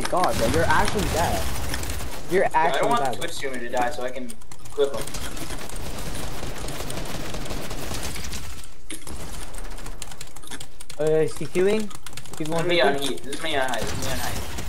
my god, bro, you're actually dead. You're actually dead. I want the dead. Twitch streamer to die so I can clip him. Uh, is he healing? He's one me on heat. This is me on high. This is me on high.